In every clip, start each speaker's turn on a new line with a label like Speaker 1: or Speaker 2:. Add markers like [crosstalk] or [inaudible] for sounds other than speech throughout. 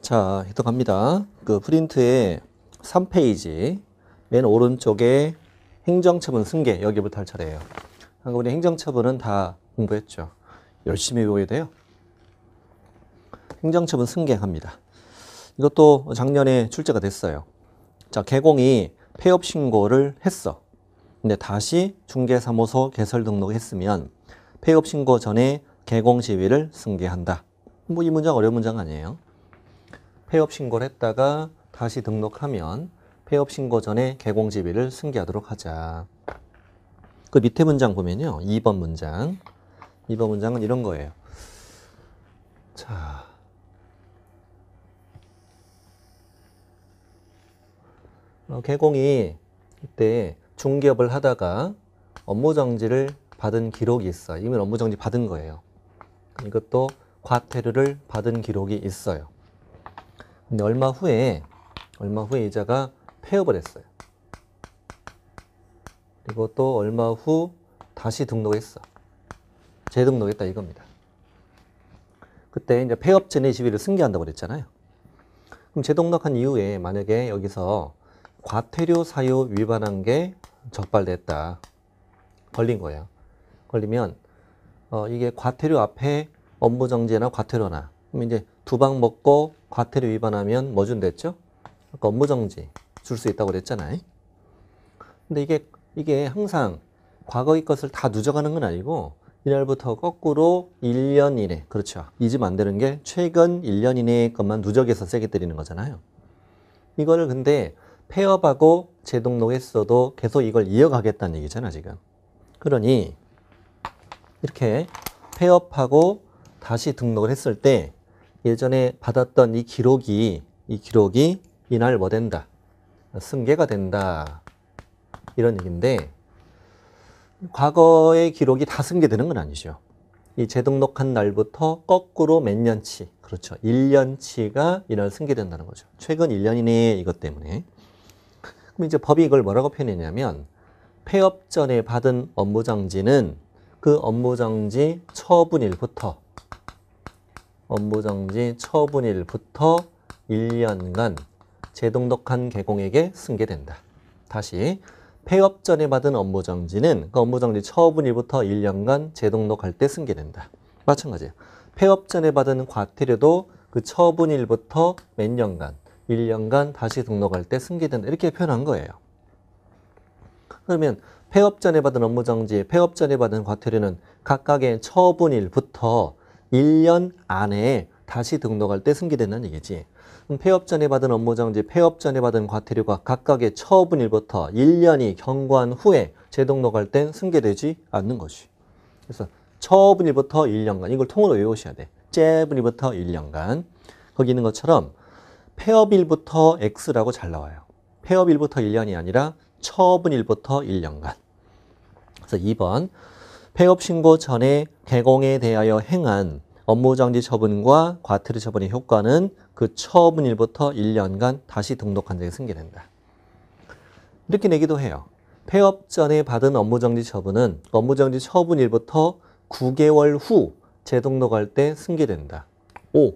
Speaker 1: 자, 해석합니다. 그 프린트의 3페이지 맨 오른쪽에 행정처분 승계 여기부터 할 차례예요. 아까 우리 행정처분은 다 공부했죠. 열심히 외워야 돼요. 행정처분 승계합니다. 이것도 작년에 출제가 됐어요. 자, 개공이 폐업 신고를 했어. 근데 다시 중개사무소 개설 등록했으면 폐업 신고 전에 개공 지위를 승계한다. 뭐 이 문장 어려운 문장 아니에요. 폐업 신고를 했다가 다시 등록하면 폐업 신고 전에 개공 지위를 승계하도록 하자. 그 밑에 문장 보면요. 2번 문장. 2번 문장은 이런 거예요. 자. 어, 개공이 이때 중개업을 하다가 업무 정지를 받은 기록이 있어. 이미 업무 정지 받은 거예요. 이것도 과태료를 받은 기록이 있어요. 근데 얼마 후에 얼마 후에 이자가 폐업을 했어요. 그리고 또 얼마 후 다시 등록했어. 재등록했다 이겁니다. 그때 이제 폐업 전의 지위를 승계한다고 그랬잖아요. 그럼 재등록한 이후에 만약에 여기서 과태료 사유 위반한 게 적발됐다. 걸린 거예요. 걸리면 어, 이게 과태료 앞에 업무 정지나 과태료나 그럼 이제 두 방 먹고 과태료 위반하면 뭐 준댔죠? 아까 업무 정지 줄 수 있다고 그랬잖아요. 근데 이게 이게 항상 과거의 것을 다 누적하는 건 아니고 이날부터 거꾸로 1년 이내 그렇죠. 잊으면 안 되는 게 최근 1년 이내의 것만 누적해서 세게 때리는 거잖아요. 이거를 근데 폐업하고 재등록했어도 계속 이걸 이어가겠다는 얘기잖아 지금. 그러니 이렇게 폐업하고 다시 등록을 했을 때 예전에 받았던 이 기록이 이 기록이 이날 뭐 된다 승계가 된다 이런 얘기인데 과거의 기록이 다 승계되는 건 아니죠. 이 재등록한 날부터 거꾸로 몇 년치 그렇죠 1년치가 이날 승계된다는 거죠. 최근 1년 이내에 이것 때문에 그럼 이제 법이 이걸 뭐라고 표현했냐면 폐업 전에 받은 업무정지는 그 업무정지 처분일부터 업무정지 처분일부터 1년간 재등록한 개공에게 승계된다. 다시 폐업 전에 받은 업무정지는 그 업무정지 처분일부터 1년간 재등록할 때 승계된다. 마찬가지예요. 폐업 전에 받은 과태료도 그 처분일부터 몇 년간 1년간 다시 등록할 때 승계된다. 이렇게 표현한 거예요. 그러면 폐업 전에 받은 업무정지, 폐업 전에 받은 과태료는 각각의 처분일부터 1년 안에 다시 등록할 때 승계된다는 얘기지. 폐업 전에 받은 업무정지, 폐업 전에 받은 과태료가 각각의 처분일부터 1년이 경과한 후에 재등록할 땐 승계되지 않는 것이. 그래서 처분일부터 1년간 이걸 통으로 외우셔야 돼. 째분일부터 1년간 거기 있는 것처럼 폐업일부터 X라고 잘 나와요. 폐업일부터 1년이 아니라 처분일부터 1년간. 그래서 2번 폐업 신고 전에 개공에 대하여 행한 업무정지 처분과 과태료 처분의 효과는 그 처분일부터 1년간 다시 등록한 적에 승계된다. 이렇게 내기도 해요. 폐업 전에 받은 업무정지 처분은 업무정지 처분일부터 9개월 후 재등록할 때 승계된다. 5.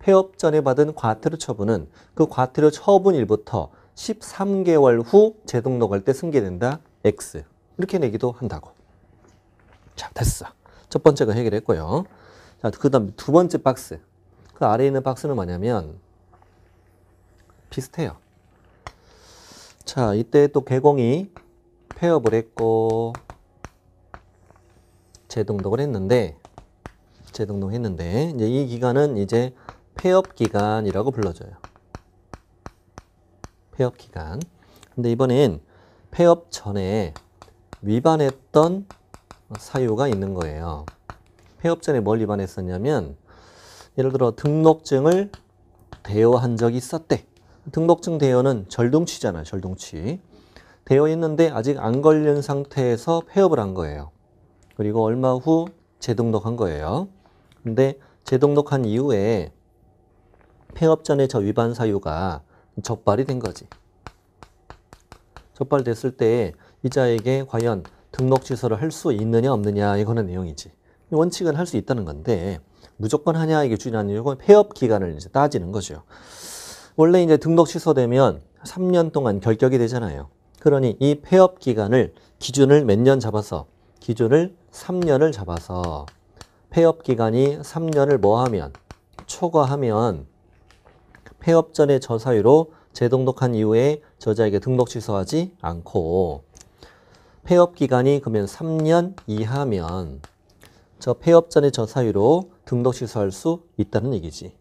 Speaker 1: 폐업 전에 받은 과태료 처분은 그 과태료 처분일부터 13개월 후 재등록할 때 승계된다. X. 이렇게 내기도 한다고. 자, 됐어. 첫 번째가 해결했고요. 자, 그 다음 두 번째 박스. 그 아래에 있는 박스는 뭐냐면 비슷해요. 자, 이때 또 개공이 폐업을 했고 재등록을 했는데 재등록했는데 이제 이 기간은 이제 폐업 기간이라고 불러줘요. 폐업 기간. 근데 이번엔 폐업 전에 위반했던 사유가 있는 거예요. 폐업 전에 뭘 위반했었냐면 예를 들어 등록증을 대여한 적이 있었대. 등록증 대여는 절동치잖아요. 절동치. 있는데 아직 안 걸린 상태에서 폐업을 한 거예요. 그리고 얼마 후 재등록한 거예요. 근데 재등록한 이후에 폐업 전에 저 위반 사유가 적발이 된 거지. 적발됐을 때 이자에게 과연 등록 취소를 할 수 있느냐 없느냐 이거는 내용이지. 원칙은 할 수 있다는 건데 무조건 하냐 이게 주인 아니고 폐업 기간을 이제 따지는 거죠. 원래 이제 등록 취소되면 3년 동안 결격이 되잖아요. 그러니 이 폐업 기간을 기준을 몇 년 잡아서 기준을 3년을 잡아서 폐업 기간이 3년을 뭐 하면 초과하면 폐업 전의 저사유로 재등록한 이후에 저자에게 등록 취소하지 않고 폐업 기간이 그러면 3년 이하면 저 폐업 전의 저사유로 등록 취소할 수 있다는 얘기지.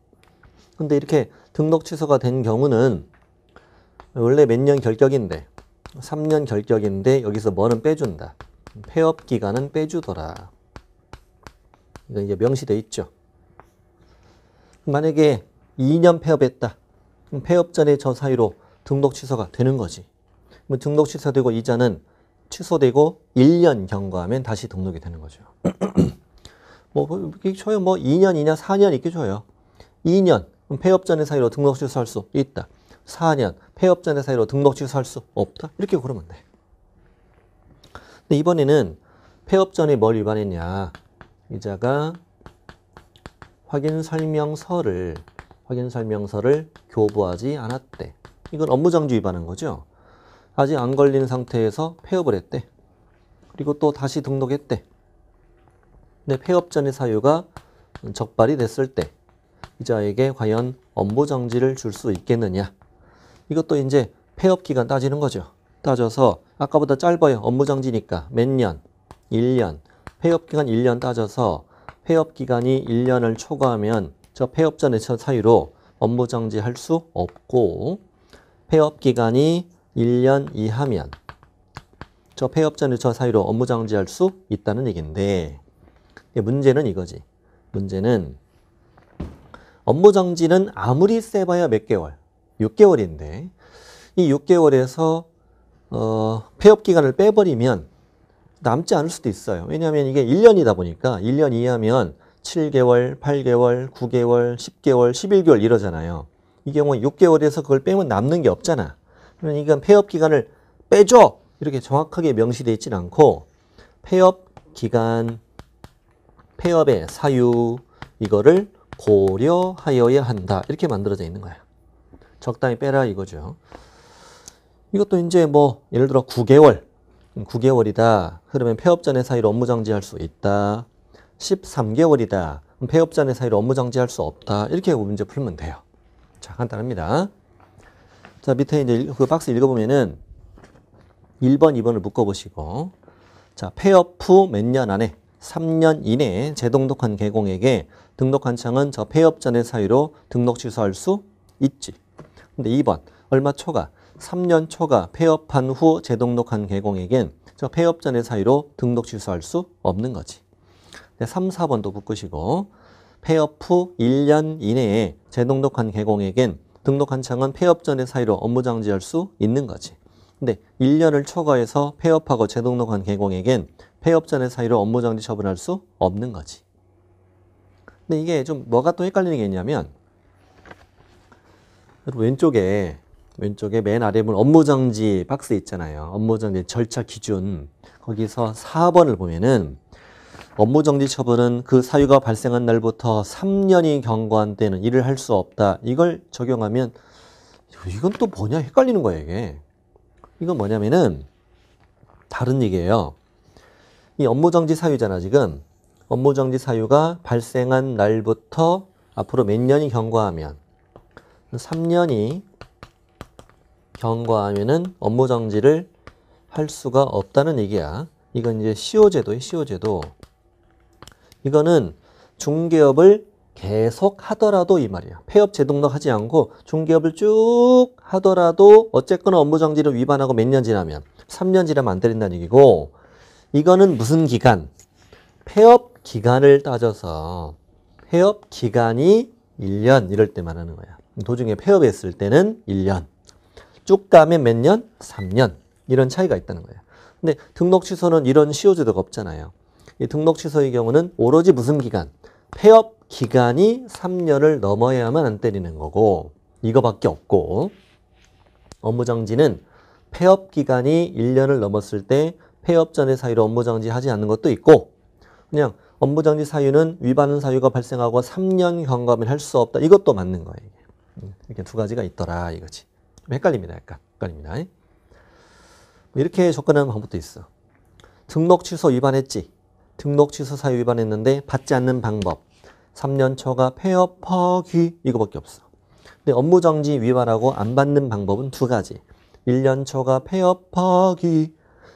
Speaker 1: 근데 이렇게 등록 취소가 된 경우는 원래 몇 년 결격인데 3년 결격인데 여기서 뭐는 빼준다. 폐업 기간은 빼주더라. 이거 이제 명시돼 있죠. 만약에 2년 폐업했다. 그럼 폐업 전에 저 사유로 등록 취소가 되는 거지. 그럼 등록 취소되고 이자는 취소되고 1년 경과하면 다시 등록이 되는 거죠. 뭐, 뭐 이렇게 줘요. 뭐 2년이냐 4년 이렇게 줘요. 2년 그럼 폐업 전의 사유로 등록 취소할 수 있다. 4년 폐업 전의 사유로 등록 취소할 수 없다. 이렇게 그러면 돼. 근데 이번에는 폐업 전에 뭘 위반했냐? 이자가 확인 설명서를 확인 설명서를 교부하지 않았대. 이건 업무정지 위반한 거죠. 아직 안 걸린 상태에서 폐업을 했대. 그리고 또 다시 등록했대. 근데 폐업 전의 사유가 적발이 됐을 때 이자에게 과연 업무 정지를 줄 수 있겠느냐. 이것도 이제 폐업 기간 따지는 거죠. 따져서 아까보다 짧아요. 업무 정지니까 몇 년? 1년. 폐업 기간 1년 따져서 폐업 기간이 1년을 초과하면 저 폐업 전의 첫 사유로 업무 정지할 수 없고 폐업 기간이 1년 이하면 저 폐업 전의 저 사유로 업무 정지할 수 있다는 얘기인데 문제는 이거지. 문제는 업무 정지는 아무리 세봐야 몇 개월, 6개월인데 이 6개월에서 어, 폐업 기간을 빼버리면 남지 않을 수도 있어요. 왜냐하면 이게 1년이다 보니까 1년 이하면 7개월, 8개월, 9개월, 10개월, 11개월 이러잖아요. 이 경우 6개월에서 그걸 빼면 남는 게 없잖아. 그러니까 폐업 기간을 빼줘! 이렇게 정확하게 명시되어 있지는 않고 폐업 기간, 폐업의 사유 이거를 고려하여야 한다. 이렇게 만들어져 있는 거야. 적당히 빼라 이거죠. 이것도 이제 뭐 예를 들어 9개월 9개월이다. 그러면 폐업 전의 사이로 업무 정지할 수 있다. 13개월이다. 폐업 전의 사이로 업무 정지할 수 없다. 이렇게 문제 풀면 돼요. 자, 간단합니다. 자, 밑에 이제 그 박스 읽어보면은 1번, 2번을 묶어보시고 자, 폐업 후 몇 년 안에 3년 이내에 재등록한 개공에게 등록한 창은 저 폐업 전의 사유로 등록 취소할 수 있지. 근데 2번, 얼마 초과? 3년 초과 폐업한 후 재등록한 개공에겐 저 폐업 전의 사유로 등록 취소할 수 없는 거지. 3, 4번도 묶으시고 폐업 후 1년 이내에 재등록한 개공에겐 등록한 창은 폐업 전의 사유로 업무 정지할 수 있는 거지. 근데 1년을 초과해서 폐업하고 재등록한 개공에겐 폐업 전의 사유로 업무 정지 처분할 수 없는 거지. 근데 이게 좀 뭐가 또 헷갈리는 게 있냐면 왼쪽에 왼쪽에 맨 아래 보면 업무정지 박스 있잖아요. 업무정지 절차 기준. 거기서 4번을 보면은 업무정지 처분은 그 사유가 발생한 날부터 3년이 경과한 때는 일을 할 수 없다. 이걸 적용하면 이건 또 뭐냐 헷갈리는 거예요, 이게. 이건 뭐냐면은 다른 얘기예요. 이 업무정지 사유잖아, 지금. 업무정지 사유가 발생한 날부터 앞으로 몇 년이 경과하면 3년이 경과하면은 업무 정지를 할 수가 없다는 얘기야. 이건 이제 시효제도의 시효제도. 이거는 중개업을 계속 하더라도 이 말이야. 폐업 재등록하지 않고 중개업을 쭉 하더라도 어쨌거나 업무 정지를 위반하고 몇 년 지나면 3년 지나면 안 때린다는 얘기고 이거는 무슨 기간? 폐업 기간을 따져서 폐업 기간이 1년 이럴 때 말하는 거야. 도중에 폐업했을 때는 1년. 쭉 가면 몇 년? 3년. 이런 차이가 있다는 거예요. 근데 등록 취소는 이런 시효제도가 없잖아요. 이 등록 취소의 경우는 오로지 무슨 기간? 폐업 기간이 3년을 넘어야만 안 때리는 거고 이거밖에 없고 업무정지는 폐업 기간이 1년을 넘었을 때 폐업 전의 사유로 업무 정지 하지 않는 것도 있고 그냥 업무 정지 사유는 위반 사유가 발생하고 3년 경과면 할수 없다. 이것도 맞는 거예요. 음, 이렇게 두 가지가 있더라 이거지. 좀 헷갈립니다. 약간 헷갈립니다. 뭐 이렇게 접근하는 방법도 있어. 등록 취소 위반했지. 등록 취소 사유 위반했는데 받지 않는 방법. 3년 초가 폐업 허귀 이거밖에 없어. 근데 업무 정지 위반하고 안 받는 방법은 두 가지. 1년 초가 폐업 허귀.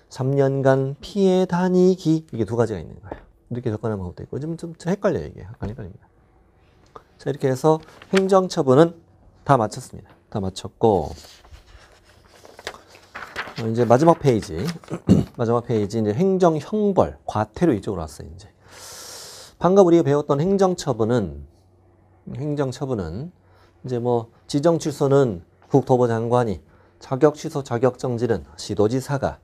Speaker 1: 3년간 피해 다니기 이게 두 가지가 있는 거예요. 이렇게 접근하는 방법도 있고 좀, 좀 헷갈려요 이게 헷갈립니다. 자 이렇게 해서 행정처분은 다 마쳤습니다. 다 마쳤고 어, 이제 마지막 페이지 [clears throat] 마지막 페이지 이제 행정 형벌 과태료 이쪽으로 왔어요 이제 방금 우리가 배웠던 행정처분은 행정처분은 이제 뭐 지정 취소는 국토부 장관이 자격 취소 자격 정지는 시도지사가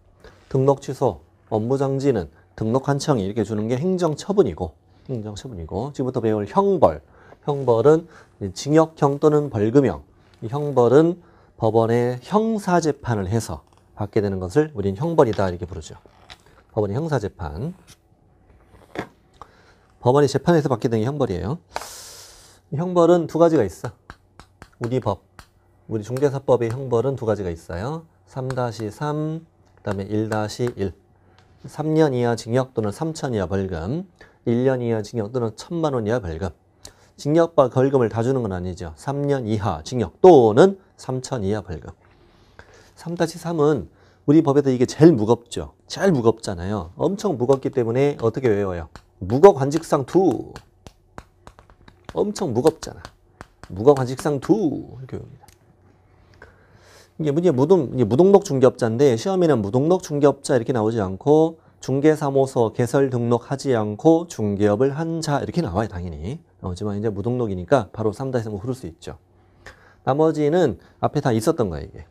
Speaker 1: 등록 취소 업무 정지는 등록 한청이 이렇게 주는 게 행정처분이고 행정처분이고 지금부터 배울 형벌 형벌은 징역형 또는 벌금형 이 형벌은 법원에 형사재판을 해서 받게 되는 것을 우리는 형벌이다 이렇게 부르죠. 법원의 형사재판. 법원이 재판에서 받게 되는 게 형벌이에요. 형벌은 두 가지가 있어. 우리 법, 우리 중개사법의 형벌은 두 가지가 있어요. 3-3, 그 다음에 1-1. 3년 이하 징역 또는 3천 이하 벌금, 1년 이하 징역 또는 1천만 원 이하 벌금. 징역과 벌금을 다 주는 건 아니죠. 3년 이하 징역 또는 3천 이하 벌금. 3-3은 우리 법에도 이게 제일 무겁죠. 제일 무겁잖아요. 엄청 무겁기 때문에 어떻게 외워요? 무거 관직상 두. 엄청 무겁잖아. 무거 관직상 두. 이렇게 외웁니다. 이게 문제 무등, 이게 무등록 중개업자인데 시험에는 무등록 중개업자 이렇게 나오지 않고 중개사무소 개설 등록하지 않고 중개업을 한 자 이렇게 나와요 당연히. 나오지만 이제 무등록이니까 바로 3-3을 흐를 수 있죠. 나머지는 앞에 다 있었던 거예요 이게.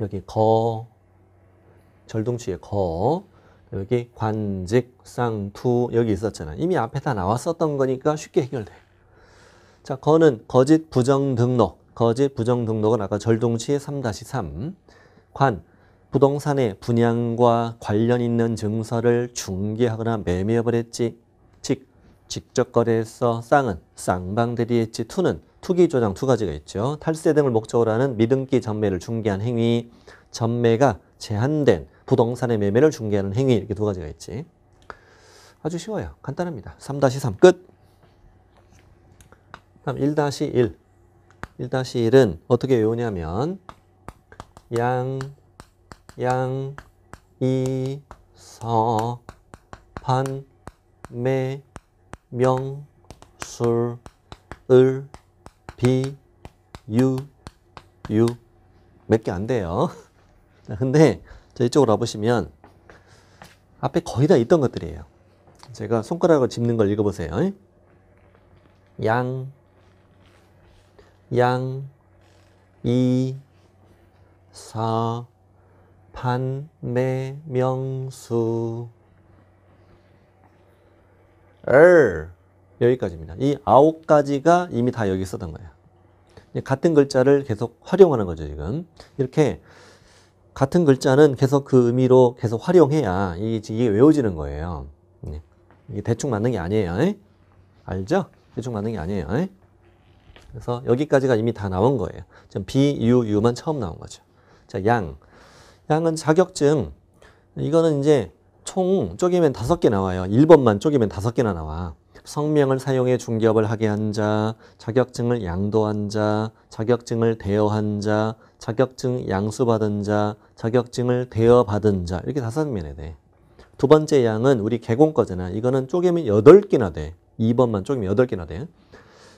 Speaker 1: 여기 거, 절동치의 거, 여기 관직, 쌍투 여기 있었잖아. 이미 앞에 다 나왔었던 거니까 쉽게 해결돼. 자, 거는 거짓 부정 등록. 거짓 부정 등록은 아까 절동치의 3-3. 관, 부동산의 분양과 관련 있는 증서를 중개하거나 매매업을 했지. 직, 직접 거래했어. 쌍은 쌍방대리했지. 투는 투기 조장 두 가지가 있죠. 탈세 등을 목적으로 하는 미등기 전매를 중개한 행위, 전매가 제한된 부동산의 매매를 중개하는 행위 이렇게 두 가지가 있지. 아주 쉬워요. 간단합니다. 3-3 끝. 다음 1-1. 1-1은 어떻게 외우냐면 양, 양, 이, 서, 반, 매, 명, 술, 을, 비, 유, 유. 몇 개 안 돼요. [laughs] 근데 저 이쪽으로 와보시면 앞에 거의 다 있던 것들이에요. 제가 손가락을 짚는 걸 읽어보세요. 양, 양, 이, 사, 판, 매, 명수, 을, 여기까지입니다. 이 아홉 가지가 이미 다 여기 쓰던 거예요. 같은 글자를 계속 활용하는 거죠, 지금. 이렇게 같은 글자는 계속 그 의미로 계속 활용해야 이게 외워지는 거예요. 네. 이게 대충 맞는 게 아니에요. 알죠? 대충 맞는 게 아니에요. 그래서 여기까지가 이미 다 나온 거예요. 지금 유만 처음 나온 거죠. 자, 양. 양은 자격증. 이거는 이제 총 쪼개면 다섯 개 나와요. 1번만 쪼개면 다섯 개나 나와. 성명을 사용해 중개업을 하게 한 자, 자격증을 양도한 자, 자격증을 대여한 자, 자격증 양수받은 자, 자격증을 대여받은 자 이렇게 다섯 면에 돼. 두 번째 양은 우리 개공 거잖아. 이거는 쪼개면 여덟 개나 돼. 2번만 쪼개면 여덟 개나 돼.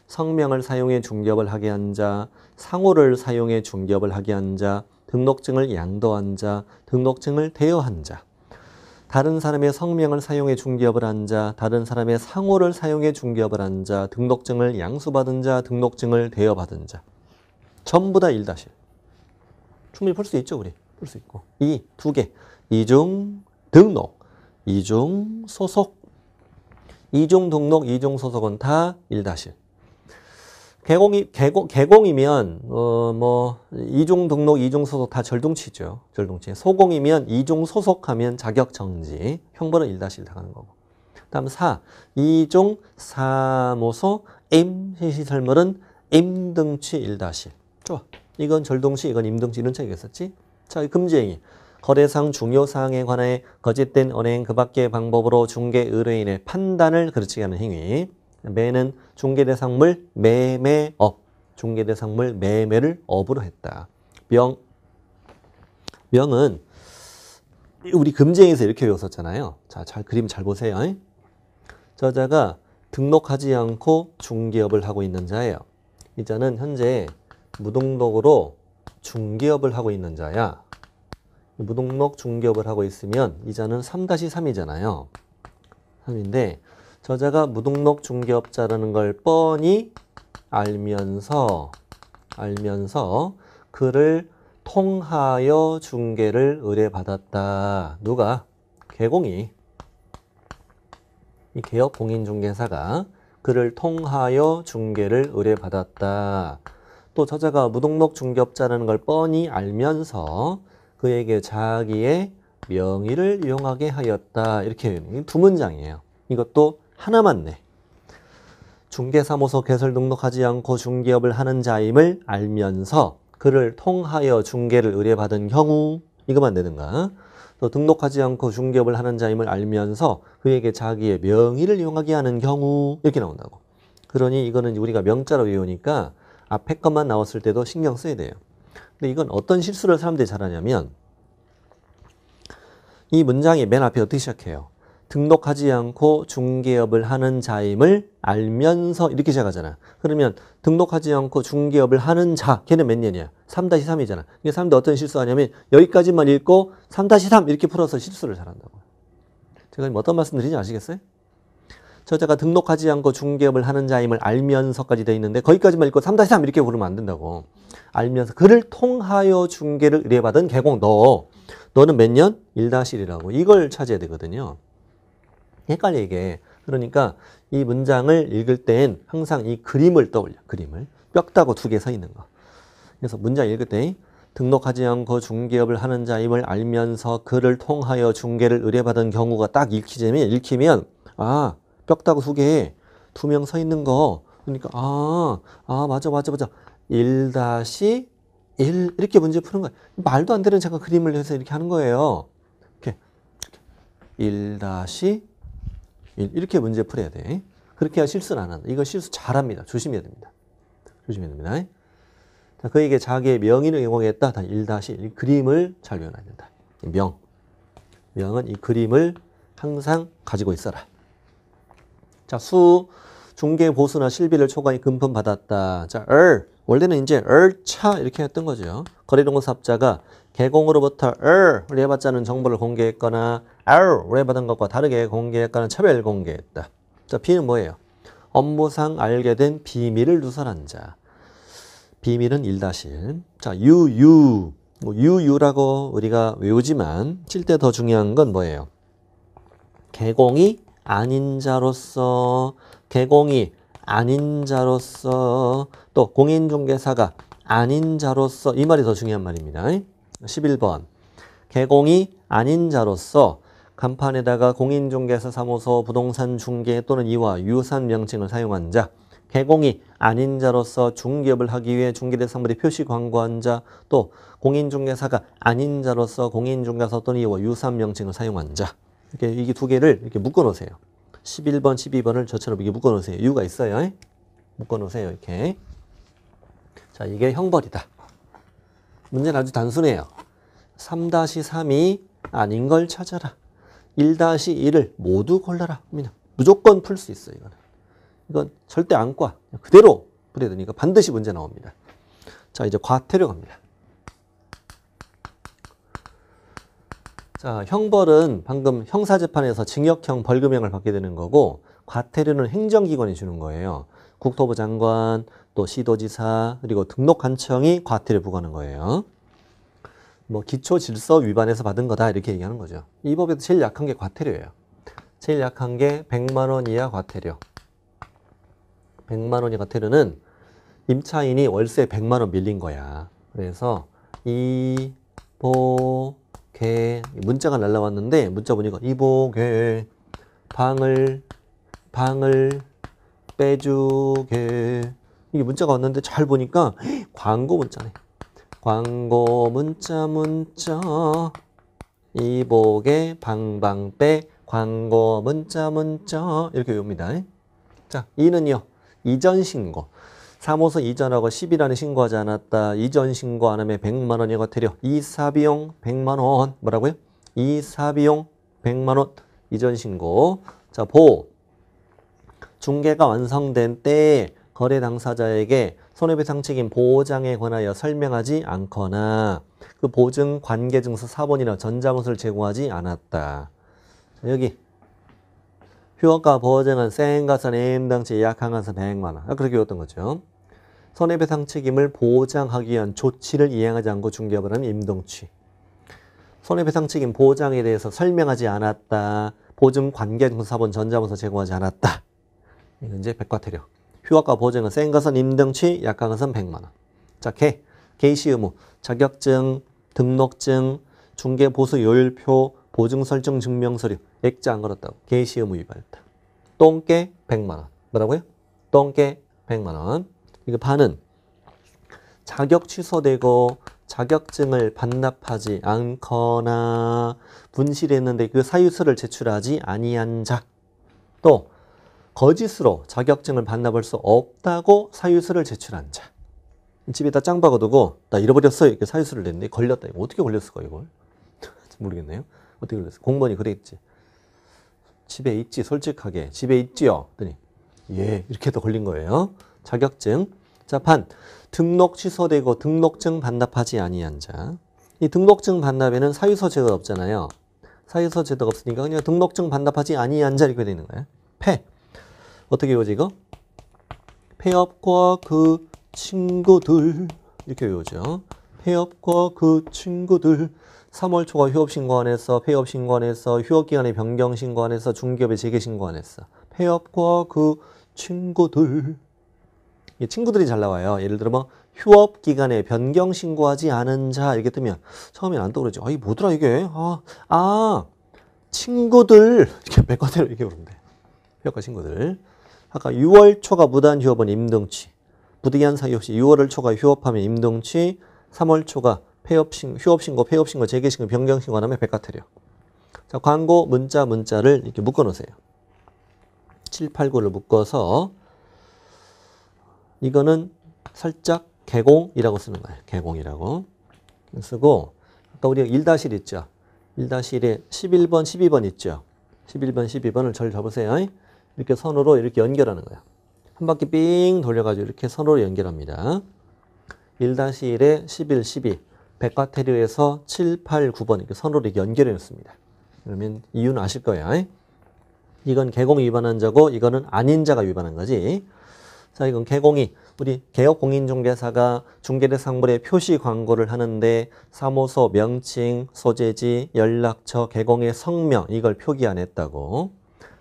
Speaker 1: 성명을 사용해 중개업을 하게 한 자, 상호를 사용해 중개업을 하게 한 자, 등록증을 양도한 자, 등록증을 대여한 자. 다른 사람의 성명을 사용해 중개업을 한 자, 다른 사람의 상호를 사용해 중개업을 한 자, 등록증을 양수받은 자, 등록증을 대여받은 자. 전부 다 일다실. 충분히 풀 수 있죠, 우리. 풀 수 있고. 이 두 개. 이중 등록, 이중 소속. 이중 등록, 이중 소속은 다 일다실. 개공이 개공 개공이면 어 뭐 이중 등록, 이중 소속 다 절등취죠. 절등취. 소공이면 이중 소속하면 자격 정지. 형벌은 일다실 당하는 거고. 다음 4. 이종 사무소 임시설물은 임등치 1다시. 좋아. 이건 절동시, 이건 임등치 이런 차이가 있었지? 자, 이 금지행위. 거래상 중요 사항에 관해 거짓된 언행 그 밖의 방법으로 중개 의뢰인의 판단을 그르치게 하는 행위. 매는 중개 대상물 매매업. 중개 대상물 매매를 업으로 했다. 명. 명은 우리 금지행에서 이렇게 외웠었잖아요. 자, 잘 그림 잘 보세요. 저자가 등록하지 않고 중개업을 하고 있는 자예요. 이 자는 현재 무등록으로 중개업을 하고 있는 자야. 무등록 중개업을 하고 있으면 이 자는 3-3이잖아요. 3인데 저자가 무등록 중개업자라는 걸 뻔히 알면서 알면서 그를 통하여 중개를 의뢰받았다. 누가? 개공이. 이 개업 공인중개사가 그를 통하여 중개를 의뢰받았다. 또 저자가 무등록 중개업자라는 걸 뻔히 알면서 그에게 자기의 명의를 이용하게 하였다. 이렇게 두 문장이에요. 이것도 하나만 내. 중개사무소 개설 등록하지 않고 중개업을 하는 자임을 알면서 그를 통하여 중개를 의뢰받은 경우 이것만 내는가? 또 등록하지 않고 중개업을 하는 자임을 알면서 그에게 자기의 명의를 이용하게 하는 경우 이렇게 나온다고. 그러니 이거는 우리가 명자로 외우니까 앞에 것만 나왔을 때도 신경 써야 돼요. 근데 이건 어떤 실수를 사람들이 잘하냐면 이 문장이 맨 앞에 어떻게 시작해요? 등록하지 않고 중개업을 하는 자임을 알면서 이렇게 시작하잖아. 그러면 등록하지 않고 중개업을 하는 자, 걔는 몇 년이야? 3-3이잖아. 이게 사람들 어떤 실수하냐면 여기까지만 읽고 3-3 이렇게 풀어서 실수를 잘한다고. 제가 어떤 말씀 드리는지 아시겠어요? 저자가 등록하지 않고 중개업을 하는 자임을 알면서까지 돼 있는데 거기까지만 읽고 3-3 이렇게 부르면 안 된다고. 알면서 그를 통하여 중개를 의뢰받은 개공 너. 너는 몇 년? 1-1이라고. 이걸 찾아야 되거든요. 헷갈려 이게. 그러니까 이 문장을 읽을 땐 항상 이 그림을 떠올려. 그림을. 뼈다고 두 개 서 있는 거. 그래서 문장 읽을 때 등록하지 않고 중개업을 하는 자임을 알면서 그를 통하여 중개를 의뢰받은 경우가 딱 읽히자면 읽히면 아 뼈다고 두 개 두 명 서 있는 거 그러니까 아, 아 맞아 맞아 맞아 1 다시 1 이렇게 문제 푸는 거야. 말도 안 되는 제가 그림을 해서 이렇게 하는 거예요. 이렇게 1 다시 1 이렇게 문제 풀어야 돼. 그렇게 해야 실수는 안 한다. 이거 실수 잘합니다. 조심해야 됩니다. 조심해야 됩니다. 자, 그에게 자기의 명의를 이용하겠다. 1-1 그림을 잘 외워놔야 된다. 명. 명은 이 그림을 항상 가지고 있어라. 자, 수, 중개 보수나 실비를 초과히 금품 받았다. 자, 을. 원래는 이제 을차 이렇게 했던 거죠. 거래동사업자가 개공으로부터 을 의뢰받자는 정보를 공개했거나 알 의뢰받은 것과 다르게 공개했거나 차별 공개했다. 자, B는 뭐예요? 업무상 알게 된 비밀을 누설한 자. 비밀은 1-1. 자, 유유. 뭐 유유라고 우리가 외우지만 칠 때 더 중요한 건 뭐예요? 개공이 아닌 자로서 개공이 아닌 자로서 또 공인중개사가 아닌 자로서 이 말이 더 중요한 말입니다. 11번 개공이 아닌 자로서 간판에다가 공인중개사 사무소 부동산 중개 또는 이와 유사한 명칭을 사용한 자 개공이 아닌 자로서 중개업을 하기 위해 중개대상물에 표시 광고한 자 또 공인중개사가 아닌 자로서 공인중개사 또는 이와 유사한 명칭을 사용한 자 이렇게 이게 두 개를 이렇게 묶어 놓으세요. 11번, 12번을 저처럼 이렇게 묶어 놓으세요. 이유가 있어요. 묶어 놓으세요. 이렇게. 자, 이게 형벌이다. 문제는 아주 단순해요. 3-3이 아닌 걸 찾아라. 1-1을 모두 골라라. 무조건 풀 수 있어요. 이거는. 이건 절대 안 과. 그대로 풀어야 되니까 반드시 문제 나옵니다. 자, 이제 과태료 갑니다. 자, 형벌은 방금 형사재판에서 징역형 벌금형을 받게 되는 거고 과태료는 행정기관이 주는 거예요. 국토부 장관, 또 시도지사, 그리고 등록관청이 과태료 부과하는 거예요. 뭐 기초 질서 위반해서 받은 거다 이렇게 얘기하는 거죠. 이 법에서 제일 약한 게 과태료예요. 제일 약한 게 100만 원 이하 과태료. 100만 원이 과태료는 임차인이 월세 100만 원 밀린 거야. 그래서 이, 보, 개 문자가 날라왔는데 문자 보니까 이보개 방을 방을 빼주게. 이게 문자가 왔는데 잘 보니까 광고 문자네. 광고 문자 문자 이복의 방방빼 광고 문자 문자 이렇게 외웁니다. 자, 이는요. 이전 신고. 사무소 이전하고 10일 안에 신고하지 않았다. 이전 신고 안 하면 100만 원이 과태료. 이사 비용 100만 원. 뭐라고요? 이사 비용 100만 원. 이전 신고. 자, 보. 중개가 완성된 때에 거래 당사자에게 손해배상 책임 보장에 관하여 설명하지 않거나 그 보증 관계 증서 사본이나 전자문서를 제공하지 않았다. 자, 여기 휴업과 보증은 생가선 임당치 약항가선 100만 원. 아, 그렇게 외웠던 거죠. 손해배상 책임을 보장하기 위한 조치를 이행하지 않고 중개업을 하는 임동치. 손해배상 책임 보장에 대해서 설명하지 않았다. 보증 관계 증서 사본 전자문서 제공하지 않았다. 이건 이제 백과태료. 휴학과 보증은 센 것은 임등치, 약한 것은 100만 원. 자, 개, 개시 의무, 자격증, 등록증, 중개 보수 요율표, 보증 설정 증명 서류, 액자 안 걸었다고. 개시 의무 위반했다. 똥개 100만 원. 뭐라고요? 똥개 100만 원. 이거 반은 자격 취소되고 자격증을 반납하지 않거나 분실했는데 그 사유서를 제출하지 아니한 자. 또 거짓으로 자격증을 반납할 수 없다고 사유서를 제출한 자. 집에다 짱 박아두고 나 잃어버렸어 이렇게 사유서를 냈는데 걸렸다. 어떻게 걸렸을까 이걸? [laughs] 모르겠네요. 어떻게 걸렸어? 공무원이 그랬지. 집에 있지 솔직하게 집에 있지요. 그랬더니 예 이렇게 더 걸린 거예요. 자격증. 자 반. 등록 취소되고 등록증 반납하지 아니한 자. 이 등록증 반납에는 사유서 제도가 없잖아요. 사유서 제도가 없으니까 그냥 등록증 반납하지 아니한 자 이렇게 되어 있는 거예요. 패. 어떻게 외우지 이거? 폐업과 그 친구들 이렇게 외우죠. 폐업과 그 친구들 3월 초과 휴업 신고 안 했어. 폐업 신고 안 했어. 휴업 기간에 변경 신고 안 했어. 중기업에 재개 신고 안 했어. 폐업과 그 친구들 이 친구들이 잘 나와요. 예를 들어 뭐 휴업 기간에 변경 신고하지 않은 자 이렇게 뜨면 처음엔 안 떠오르죠. 아, 이 뭐더라 이게? 아, 아 친구들 이렇게 [laughs] 백과대로 이렇게 돼. 휴업과 친구들. 아까 6월 초가 무단 휴업은 임등치. 부득이한 사유 없이 6월 초가 휴업하면 임등치. 3월 초가 폐업 신 휴업 신고, 폐업 신고, 재개 신고, 변경 신고 안 하면 백과태료. 자, 광고 문자 문자를 이렇게 묶어 놓으세요. 7, 8, 9를 묶어서 이거는 살짝 개공이라고 쓰는 거예요. 개공이라고 쓰고 아까 우리가 1다실 있죠. 1다실에 11번, 12번 있죠. 11번, 12번을 절 잡으세요. 이렇게 선으로 이렇게 연결하는 거예요. 한 바퀴 삥 돌려가지고 이렇게 선으로 연결합니다. 1-1에 11, 12. 백과태료에서 7, 8, 9번 이렇게 선으로 이렇게 연결해 놓습니다. 그러면 이유는 아실 거예요. 이건 개공 위반한 자고 이거는 아닌 자가 위반한 거지. 자, 이건 개공이 우리 개업 공인중개사가 중개대상물에 표시 광고를 하는데 사무소 명칭, 소재지, 연락처, 개공의 성명 이걸 표기 안 했다고.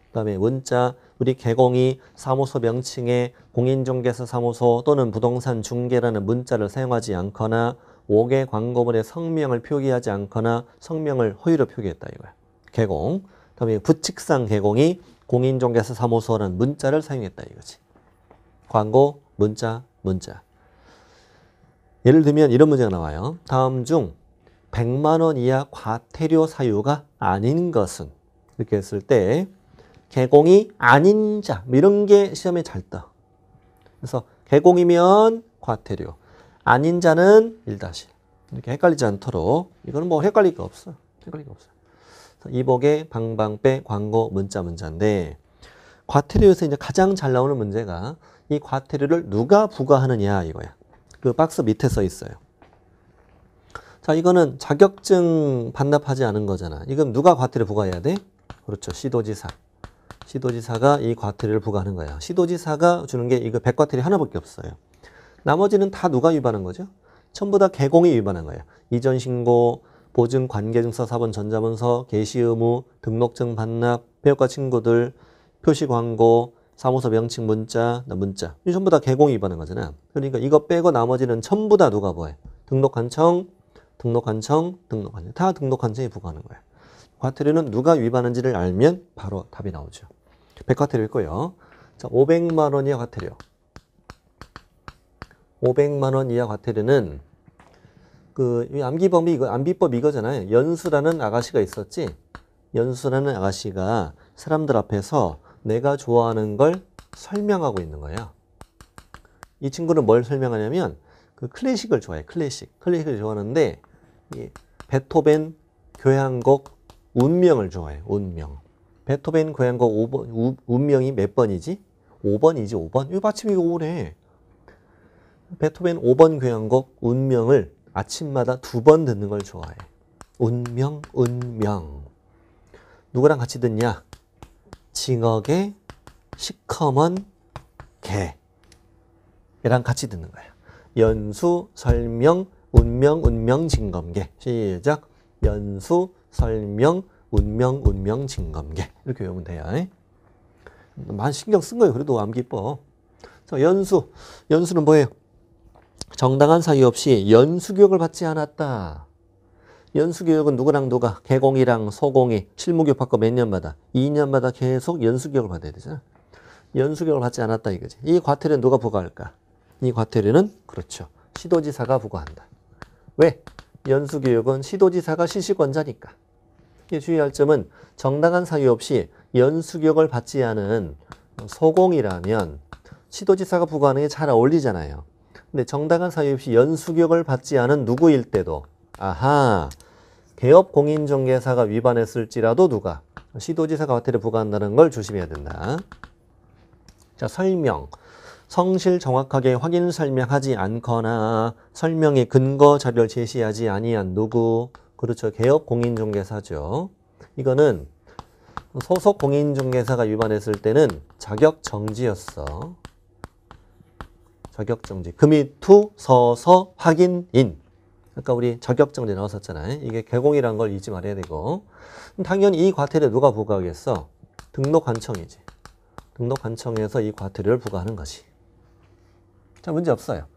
Speaker 1: 그다음에 문자 우리 개공이 사무소 명칭에 공인중개사 사무소 또는 부동산 중개라는 문자를 사용하지 않거나 5개 광고물의 성명을 표기하지 않거나 성명을 허위로 표기했다 이거야. 개공. 그다음에 부칙상 개공이 공인중개사 사무소라는 문자를 사용했다 이거지. 광고, 문자, 문자. 예를 들면 이런 문제가 나와요. 다음 중 100만 원 이하 과태료 사유가 아닌 것은 이렇게 했을 때 개공이 아닌 자 뭐 이런 게 시험에 잘 떠. 그래서 개공이면 과태료, 아닌 자는 1다시 이렇게 헷갈리지 않도록 이거는 뭐 헷갈릴 거 없어. 헷갈릴 거 없어. 이복의 방방빼 광고 문자 문자인데 과태료에서 이제 가장 잘 나오는 문제가 이 과태료를 누가 부과하느냐 이거야. 그 박스 밑에 써 있어요. 자, 이거는 자격증 반납하지 않은 거잖아. 이건 누가 과태료 부과해야 돼? 그렇죠. 시도지사. 시도지사가 이 과태료를 부과하는 거야. 시도지사가 주는 게 이거 백과태료 하나밖에 없어요. 나머지는 다 누가 위반한 거죠? 전부 다 개공이 위반한 거야. 이전 신고, 보증 관계증서 사본 전자문서, 게시 의무, 등록증 반납, 배역과 친구들, 표시 광고, 사무소 명칭 문자, 문자. 이 전부 다 개공 위반한 거잖아. 그러니까 이거 빼고 나머지는 전부 다 누가 뭐해? 등록한 청, 등록한 청, 등록한 청. 다 등록한 청이 부과하는 거야. 과태료는 누가 위반한지를 알면 바로 답이 나오죠. 백과태료일 거예요. 자, 500만 원 이하 과태료. 500만 원 이하 과태료는 그 암기법이 이거 암비법 이거잖아요. 연수라는 아가씨가 있었지. 연수라는 아가씨가 사람들 앞에서 내가 좋아하는 걸 설명하고 있는 거예요. 이 친구는 뭘 설명하냐면 그 클래식을 좋아해. 클래식. 클래식을 좋아하는데 이 베토벤 교향곡 운명을 좋아해. 운명. 베토벤 교향곡 5번 우, 운명이 몇 번이지? 5번이지 5번. 이거 마침 이거 오래. 베토벤 5번 교향곡 운명을 아침마다 두 번 듣는 걸 좋아해. 운명, 운명. 누구랑 같이 듣냐? 징역의 시커먼 개. 얘랑 같이 듣는 거야. 연수, 설명, 운명, 운명, 징검계. 시작. 연수, 설명, 운명, 운명, 징검계. 이렇게 외우면 돼요. 많이 신경 쓴 거예요. 그래도 암기법. 자, 연수. 연수는 뭐예요? 정당한 사유 없이 연수교육을 받지 않았다. 연수교육은 누구랑 누가? 개공이랑 소공이 실무교육 받고 몇 년마다? 2년마다 계속 연수교육을 받아야 되잖아. 연수교육을 받지 않았다 이거지. 이 과태료는 누가 부과할까? 이 과태료는 그렇죠. 시도지사가 부과한다. 왜? 연수교육은 시도지사가 실시권자니까. 주의할 점은 정당한 사유 없이 연수교육을 받지 않은 소공이라면 시도지사가 부과하는 게 잘 어울리잖아요. 근데 정당한 사유 없이 연수교육을 받지 않은 누구일 때도 아하 개업 공인중개사가 위반했을지라도 누가 시도지사가 과태료 부과한다는 걸 조심해야 된다. 자 설명 성실 정확하게 확인 설명하지 않거나 설명의 근거 자료를 제시하지 아니한 누구 그렇죠 개업 공인중개사죠. 이거는 소속 공인중개사가 위반했을 때는 자격 정지였어. 자격정지. 금이 투 서 서 확인인. 아까 우리 자격정지 나왔었잖아요. 이게 개공이란 걸 잊지 말아야 되고. 당연히 이 과태료 누가 부과하겠어? 등록관청이지. 등록관청에서 이 과태료를 부과하는 것이. 자, 문제 없어요.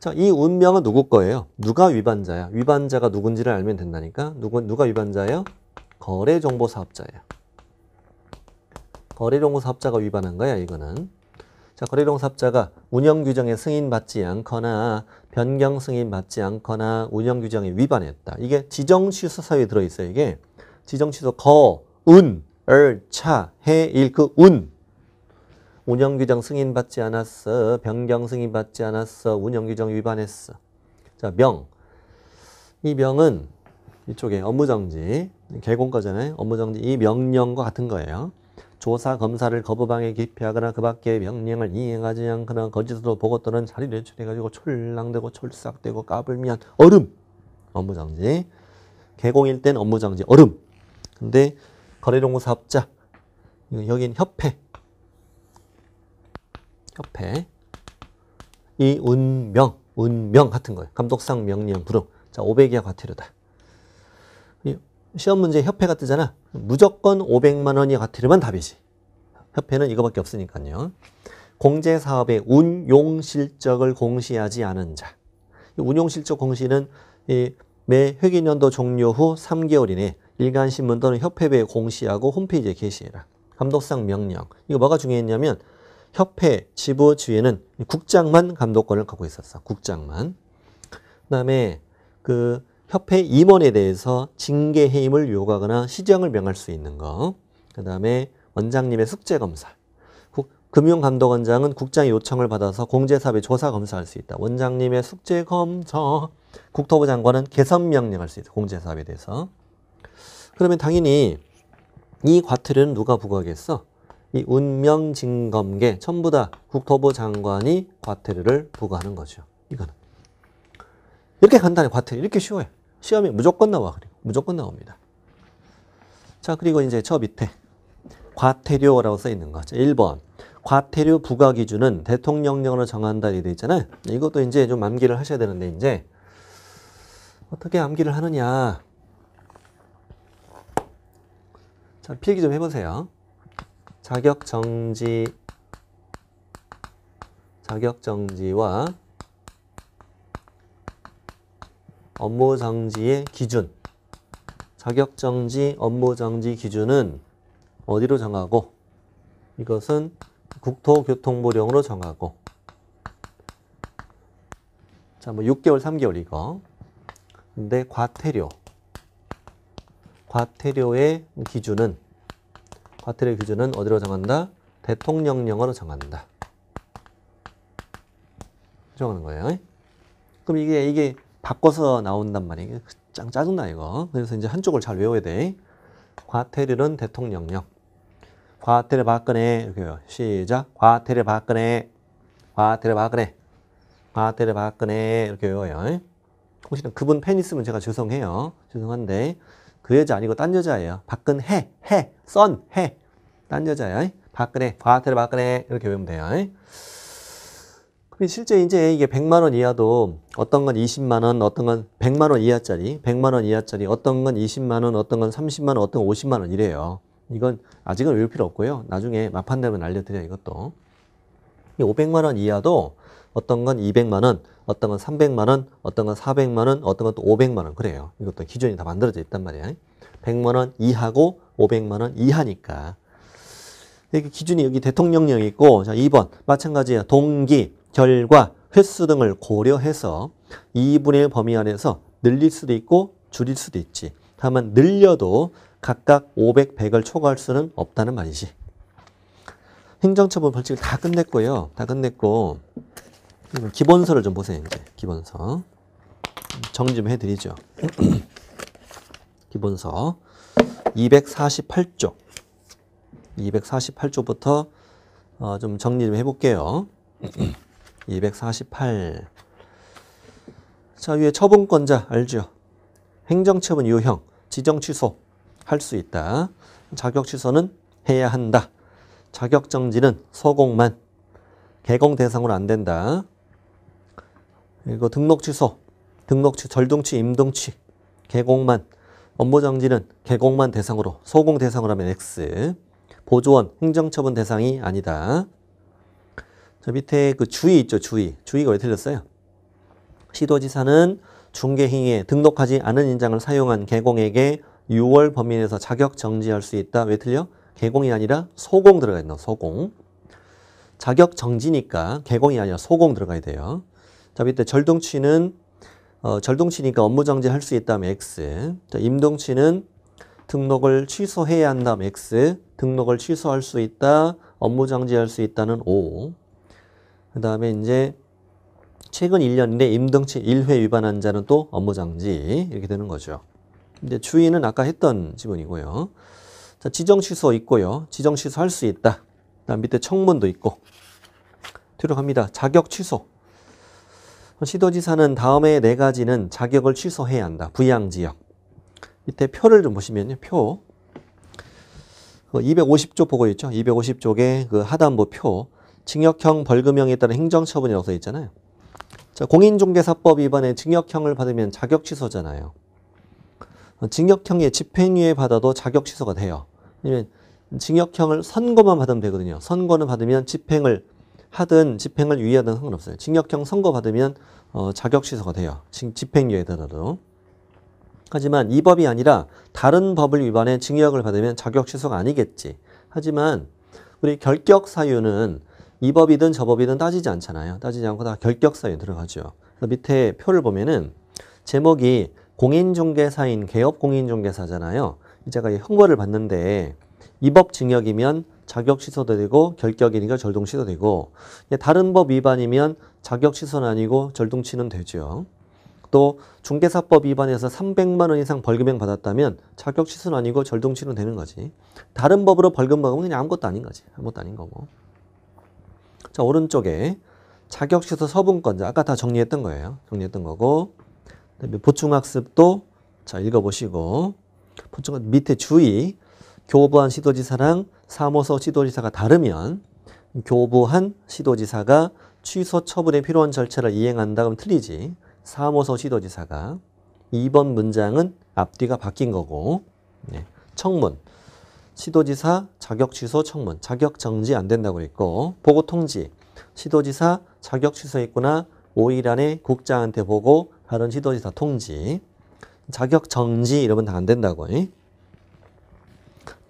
Speaker 1: 자, 이 운명은 누구 거예요? 누가 위반자야? 위반자가 누군지를 알면 된다니까. 누구, 누가 위반자예요? 거래정보사업자예요. 거래정보사업자가 위반한 거야, 이거는. 자, 거래동사업자가 운영규정에 승인받지 않거나 변경 승인받지 않거나 운영규정에 위반했다. 이게 지정취소 사유에 들어있어요. 이게 지정취소 거, 운, 을, 차, 해, 일, 그 운. 운영규정 승인받지 않았어. 변경 승인받지 않았어. 운영규정 위반했어. 자, 명. 이 명은 이쪽에 업무정지, 개공 거잖아요. 업무정지. 이 명령과 같은 거예요. 조사 검사를 거부방해 기피하거나 그 밖의 명령을 이행하지 않거나 거짓으로 보고 또는 자리를 연출해가지고 촐랑대고 촐싹대고 까불면 얼음 업무정지 개공일 땐 업무정지 얼음 근데 거래동호 사업자 여긴 협회 협회 이 운명 운명 같은 거예요 감독상 명령 불응 자 500이야 과태료다 시험 문제 협회가 뜨잖아. 무조건 500만 원이 과태료만 답이지. 협회는 이거밖에 없으니까요. 공제 사업의 운용 실적을 공시하지 않은 자. 운용 실적 공시는 매 회계년도 종료 후 3개월 이내 일간 신문 또는 협회에 공시하고 홈페이지에 게시해라. 감독상 명령. 이거 뭐가 중요했냐면 협회 지부 주에는 국장만 감독권을 갖고 있었어. 국장만. 그다음에 그 협회 임원에 대해서 징계 해임을 요구하거나 시정을 명할 수 있는 거. 그 다음에 원장님의 숙제 검사. 금융감독원장은 국장의 요청을 받아서 공제사업에 조사 검사할 수 있다. 원장님의 숙제 검사. 국토부 장관은 개선 명령할 수 있다. 공제사업에 대해서. 그러면 당연히 이 과태료는 누가 부과하겠어? 이 운명징검계 전부 다 국토부 장관이 과태료를 부과하는 거죠. 이거는. 이렇게 간단해 과태료 이렇게 쉬워요. 시험에 무조건 나와. 그리고 무조건 나옵니다. 자, 그리고 이제 저 밑에 과태료라고 써 있는 거. 자, 1번. 과태료 부과 기준은 대통령령으로 정한다 이렇게 돼 있잖아요. 이것도 이제 좀 암기를 하셔야 되는데 이제 어떻게 암기를 하느냐. 자, 필기 좀 해보세요. 자격 정지 자격 정지와 업무 정지의 기준 자격 정지, 업무 정지 기준은 어디로 정하고 이것은 국토교통부령으로 정하고 자, 뭐 6개월, 3개월 이거. 근데 과태료. 과태료의 기준은 과태료 기준은 어디로 정한다? 대통령령으로 정한다. 정하는 거예요. 그럼 이게 이게 바꿔서 나온단 말이에요. 짱 짜증나 이거. 그래서 이제 한쪽을 잘 외워야 돼. 과태료는 대통령령. 과태료 박근혜 이렇게요. 시작. 과태료 박근혜. 과태료 박근혜. 과태료 박근혜 이렇게 외워요. 혹시나 그분 팬 있으면 제가 죄송해요. 죄송한데 그 여자 아니고 딴 여자예요. 박근혜, 해, 썬, 해. 딴 여자야. 박근혜, 과태료 박근혜 이렇게 외우면 돼요. 실제 이제 이게 100만 원 이하도 어떤 건 20만 원, 어떤 건 100만 원 이하짜리, 100만 원 이하짜리, 어떤 건 20만 원, 어떤 건 30만 원, 어떤 건 50만 원 이래요. 이건 아직은 외울 필요 없고요. 나중에 마판 되면 알려드려요, 이것도. 500만 원 이하도 어떤 건 200만 원, 어떤 건 300만 원, 어떤 건 400만 원, 어떤 건 또 500만 원 그래요. 이것도 기준이 다 만들어져 있단 말이야. 100만 원 이하고 500만 원 이하니까. 기준이 여기 대통령령이 있고 자 2번 마찬가지야. 동기, 결과, 횟수 등을 고려해서 2분의 1 범위 안에서 늘릴 수도 있고 줄일 수도 있지. 다만 늘려도 각각 500, 100을 초과할 수는 없다는 말이지. 행정처분 벌칙을 다 끝냈고요. 다 끝냈고 기본서를 좀 보세요. 이제 기본서 정리 좀 해드리죠. [clears throat] 기본서 248쪽 248쪽부터 어, 좀 정리 좀 해볼게요. [clears throat] 248. 자, 위에 처분권자 알죠? 행정처분 유형, 지정 취소 할 수 있다. 자격 취소는 해야 한다. 자격 정지는 소공만 개공 대상으로 안 된다. 그리고 등록 취소, 등록 취 절동치, 임동치, 개공만 업무 정지는 개공만 대상으로 소공 대상으로 하면 X. 보조원 행정처분 대상이 아니다. 저 밑에 그 주의 있죠, 주의. 주의가 왜 틀렸어요? 시도지사는 중개행위에 등록하지 않은 인장을 사용한 개공에게 6월 범위 내에서 자격 정지할 수 있다. 왜 틀려? 개공이 아니라 소공 들어가 있나 소공. 자격 정지니까 개공이 아니라 소공 들어가야 돼요. 자, 밑에 절동치는 어, 절동치니까 업무 정지할 수 있다면 X. 자, 임동치는 등록을 취소해야 한다면 X. 등록을 취소할 수 있다. 업무 정지할 수 있다는 O. 그 다음에 이제 최근 1년인데 임등치 1회 위반한 자는 또 업무 정지 이렇게 되는 거죠. 근데 주의는 아까 했던 지문이고요. 자, 지정 취소 있고요. 지정 취소 할 수 있다. 그다음 밑에 청문도 있고. 뒤로 갑니다. 자격 취소. 시도지사는 다음에 네 가지는 자격을 취소해야 한다. 부양지역. 밑에 표를 좀 보시면요. 표. 250쪽 보고 있죠. 250쪽에 그 하단부 표. 징역형, 벌금형에 따른 행정처분이라고 써 있잖아요. 자, 공인중개사법 위반에 징역형을 받으면 자격 취소잖아요. 징역형의 집행유예 받아도 자격 취소가 돼요. 왜냐면 징역형을 선고만 받으면 되거든요. 선고는 받으면 집행을 하든 집행을 유예하든 상관없어요. 징역형 선고 받으면 어, 자격 취소가 돼요. 집행유예더라도. 하지만 이 법이 아니라 다른 법을 위반해 징역을 받으면 자격 취소가 아니겠지. 하지만 우리 결격 사유는 이 법이든 저 법이든 따지지 않잖아요. 따지지 않고 다 결격 사유 들어가죠. 밑에 표를 보면은 제목이 공인중개사인 개업공인중개사잖아요. 제가 형벌을 받는데 이 법 징역이면 자격 취소도 되고 결격이니까 절동 취소 되고 다른 법 위반이면 자격 취소는 아니고 절동치는 되죠. 또 중개사법 위반해서 300만 원 이상 벌금형 받았다면 자격 취소는 아니고 절동치는 되는 거지. 다른 법으로 벌금 받으면 그냥 아무것도 아닌 거지. 아무것도 아닌 거고. 자, 오른쪽에 자격 취소 서분권자 아까 다 정리했던 거예요. 정리했던 거고. 보충학습도 자, 읽어 보시고 보충 밑에 주의 교부한 시도지사랑 사무소 시도지사가 다르면 교부한 시도지사가 취소 처분에 필요한 절차를 이행한다 그러면 틀리지. 사무소 시도지사가 2번 문장은 앞뒤가 바뀐 거고 네. 청문. 시도지사 자격 취소 청문. 자격 정지 안 된다고 했고 보고 통지. 시도지사 자격 취소했구나. 5일 안에 국장한테 보고 다른 시도지사 통지. 자격 정지 이러면 다 안 된다고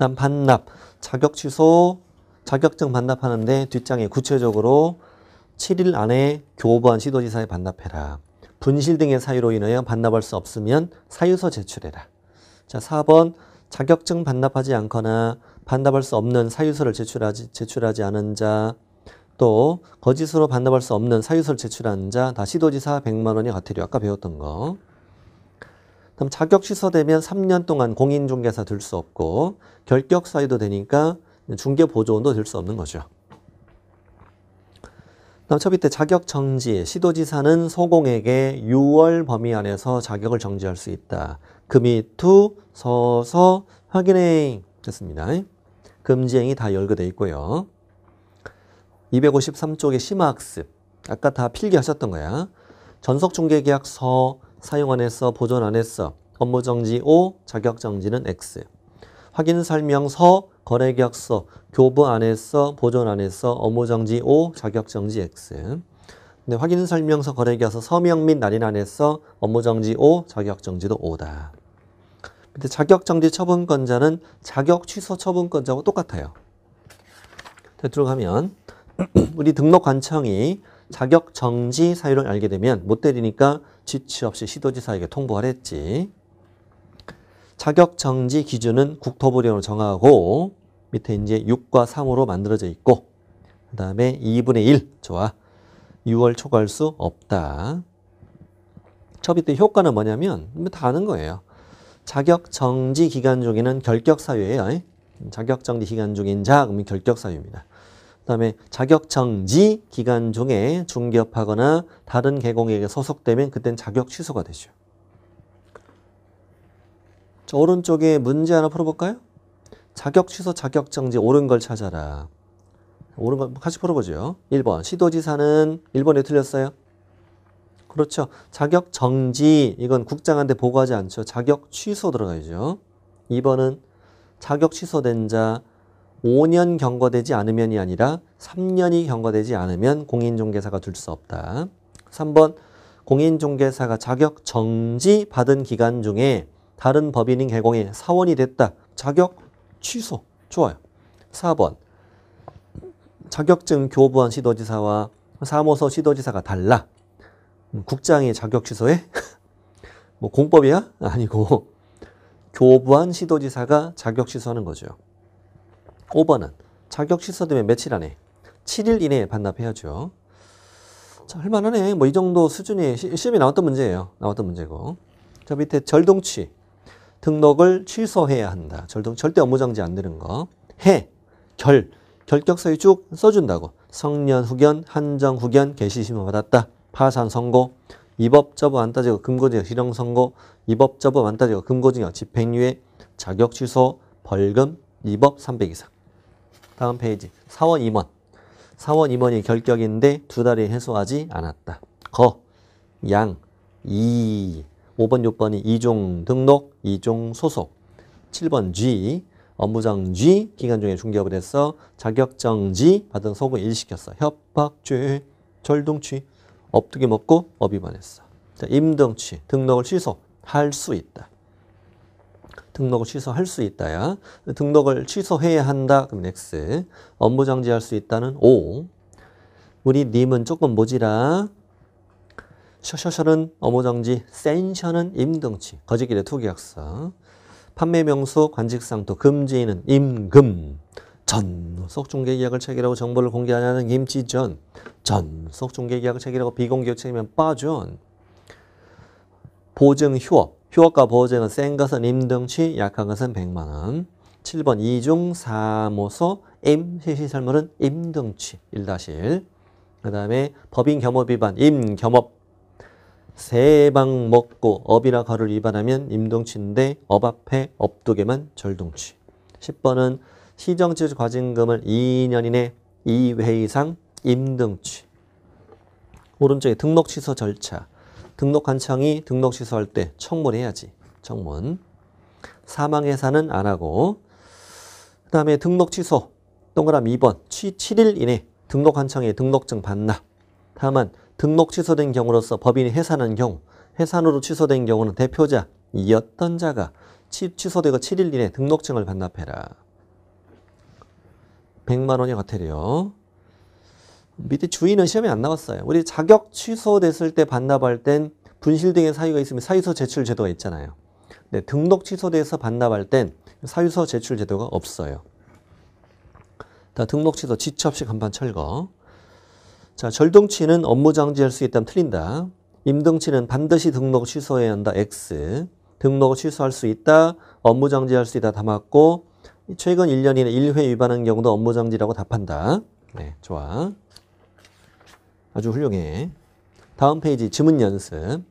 Speaker 1: 다음 반납 자격 취소 자격증 반납하는데 뒷장에 구체적으로 7일 안에 교부한 시도지사에 반납해라. 분실 등의 사유로 인하여 반납할 수 없으면 사유서 제출해라. 자, 4번 자격증 반납하지 않거나 반납할 수 없는 사유서를 제출하지, 제출하지 않은 자, 또 거짓으로 반납할 수 없는 사유서를 제출한 자, 다 시도지사 100만 원이 과태료 아까 배웠던 거. 그럼 자격 취소되면 3년 동안 공인중개사 들수 없고 결격 사유도 되니까 중개 보조원도 될 수 없는 거죠. 다음 첫 밑에 자격 정지. 시도지사는 소공에게 6월 범위 안에서 자격을 정지할 수 있다. 금이 투 서서 확인 했습니다. 금지행위 다 열거돼 있고요. 253쪽의 심화학습. 아까 다 필기하셨던 거야. 전속중개계약서 사용 안 했어, 보존 안 했어. 업무 정지 O, 자격 정지는 X. 확인 설명서, 거래 계약서, 교부 안 했어, 보존 안 했어, 업무 정지 O, 자격 정지 X. 근데 확인 설명서, 거래 계약서, 서명 및 날인 안 했어, 업무 정지 O, 자격 정지도 O다. 근데 자격 정지 처분권자는 자격 취소 처분권자하고 똑같아요. 들어가면 [clears throat] 우리 등록 관청이 자격 정지 사유를 알게 되면 못 때리니까 지치 없이 시도지사에게 통보하랬지. 자격 정지 기준은 국토부령으로 정하고 밑에 이제 6과 3으로 만들어져 있고 그 다음에 2분의 1 좋아 6월 초과할 수 없다. 저 밑에 효과는 뭐냐면 다 아는 거예요. 자격 정지 기간 중에는 결격 사유예요. 자격 정지 기간 중인 자 그러면 결격 사유입니다. 그다음에 자격 정지 기간 중에 중개업하거나 다른 개공에게 소속되면 그땐 자격 취소가 되죠. 자, 오른쪽에 문제 하나 풀어볼까요? 자격 취소, 자격 정지 옳은 걸 찾아라. 옳은 걸 같이 풀어보죠. 1번 시도지사는 1번에 틀렸어요. 그렇죠. 자격 정지 이건 국장한테 보고하지 않죠. 자격 취소 들어가야죠. 2번은 자격 취소된 자 5년 경과되지 않으면이 아니라 3년이 경과되지 않으면 공인중개사가 될 수 없다. 3번 공인중개사가 자격 정지 받은 기간 중에 다른 법인인 개공에 사원이 됐다. 자격 취소. 좋아요. 4번 자격증 교부한 시도지사와 사무소 시도지사가 달라. 국장이 자격 취소해? [laughs] 뭐 공법이야? 아니고 교부한 시도지사가 자격 취소하는 거죠. 5번은 자격 취소되면 며칠 안에 7일 이내에 반납해야죠. 자, 할만하네. 뭐 이 정도 수준이 시험에 나왔던 문제예요. 나왔던 문제고. 저 밑에 절동치. 등록을 취소해야 한다. 절동 절대 업무 정지 안 되는 거. 해, 결, 결격서에 쭉 써준다고. 성년 후견, 한정 후견, 개시심을 받았다. 파산 선고, 위법 저부 안 따지고 금고징역 실형 선고, 위법 저부 안 따지고 금고징역 집행유예, 자격 취소, 벌금, 위법 300 이상. 다음 페이지. 사원 임원. 사원 임원이 결격인데 두 달이 해소하지 않았다. 거, 양, 이. 5번, 6번이 이종 등록, 이종 소속. 7번 G. 업무정지 기간 중에 중개업을 해서 자격정지 받은 소금 일시켰어. 협박죄, 절동취, 업두개 먹고 업 위반했어. 자, 임등취, 등록을 취소할 수 있다. 등록을 취소할 수 있다야. 등록을 취소해야 한다. 그럼 X. 업무 정지할 수 있다는 O. 우리 님은 조금 모지라. 셔셔셔는 업무 정지, 센셔는 임등치, 거짓길의 투기약서. 판매 명수, 관직상토, 금지인은 임금. 전, 속 중개 계약을 체결하고 정보를 공개하냐는 김치전. 전, 속 중개 계약을 체결하고 비공개적 책임은 빠전. 보증 휴업, 휴업과 보증은 센 것은 임등치, 약한 것은 100만 원. 7번 이중 사무소 임 실시설물은 임등치 1-1. 그 다음에 법인 겸업 위반 임겸업 세방 먹고 업이나 거를 위반하면 임등치인데 업 앞에 업두개만 절동치. 10번은 시정지 과징금을 2년 이내 2회 이상 임등치. 오른쪽에 등록 취소 절차. 등록관청이 등록 취소할 때 청문해야지. 청문. 사망해사는 안 하고 그 다음에 등록 취소 동그라미 2번 7일 이내 등록관청에 등록증 반납. 다만 등록 취소된 경우로서 법인이 해산한 경우 해산으로 취소된 경우는 대표자 이었던 자가 취소되고 7일 이내 등록증을 반납해라. 100만 원이 과태료. 밑에 주의는 시험에 안 나왔어요. 우리 자격 취소됐을 때 반납할 땐 분실 등의 사유가 있으면 사유서 제출 제도가 있잖아요. 네, 등록 취소돼서 반납할 땐 사유서 제출 제도가 없어요. 자, 등록 취소 지체 없이 간판 철거. 자, 절동치는 업무 정지할 수 있다면 틀린다. 임등치는 반드시 등록 취소해야 한다. X. 등록을 취소할 수 있다. 업무 정지할 수 있다. 다 맞고 최근 1년 이내 1회 위반한 경우도 업무 정지라고 답한다. 네, 좋아. 아주 훌륭해. 다음 페이지 지문 연습.